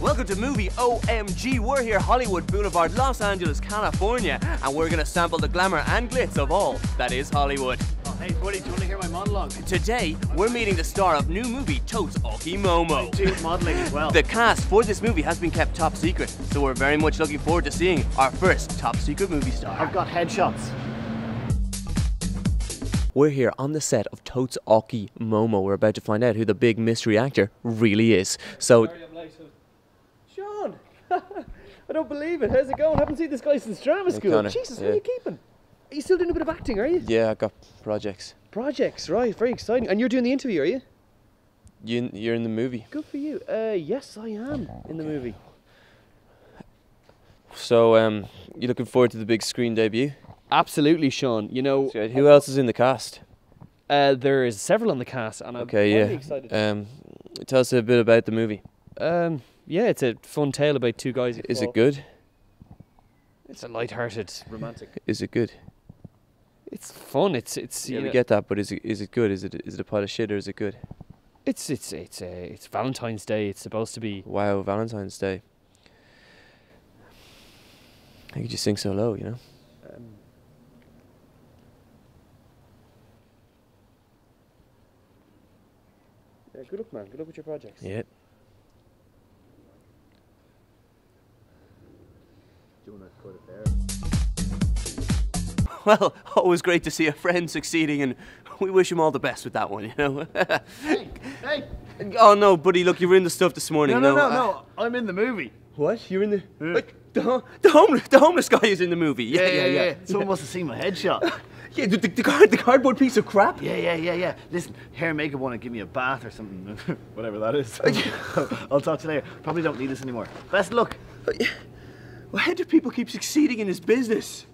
Welcome to Movie OMG. We're here, Hollywood Boulevard, Los Angeles, California, and we're gonna sample the glamour and glitz of all that is Hollywood. Oh, hey, buddy, do you want to hear my monologue? Today, we're meeting the star of new movie Totes Awky Mo Mo. Do modeling as well. The cast for this movie has been kept top secret, so we're very much looking forward to seeing our first top secret movie star. I've got headshots. We're here on the set of Totes Awky Mo Mo. We're about to find out who the big mystery actor really is. So, I don't believe it. How's it going? I haven't seen this guy since drama school. Connor, Jesus, yeah. what are you keeping? Are you still doing a bit of acting, are you? yeah, I got projects. Projects, right, very exciting. And you're doing the interview, are you? You, you're in the movie. Good for you. Uh, yes, I am in the movie. So, um, you looking forward to the big screen debut? Absolutely, Sean. You know, So, who else is in the cast? uh, there is several on the cast, and I'm Okay, very yeah. excited. Um, tell us a bit about the movie. Um, yeah, it's a fun tale about two guys. Is fall- it good? It's a light-hearted, romantic. Is it good? It's fun. It's it's Yeah, you we know, get that, but is it is it good? Is it is it a pile of shit or is it good? it's it's it's uh, it's Valentine's Day. It's supposed to be. Wow, Valentine's Day. How could you sing so low? You know. Um, yeah, good luck, man. Good luck with your projects. Yeah. Do you want to cut it there? Well, always great to see a friend succeeding, and we wish him all the best with that one. You know. Hey, hey! oh no, buddy! Look, you were in the stuff this morning. No, no, no, uh, no. I'm in the movie. What? You're in the. Like, the, the homeless the homeless guy is in the movie. Yeah, yeah, yeah. Someone must have seen my headshot. Yeah, the, the, the, card, the cardboard piece of crap. yeah, yeah, yeah, yeah. Listen, hair and makeup want to give me a bath or something. Whatever that is. I'll talk to you later. Probably don't need this anymore. Best luck. Why do people keep succeeding in this business?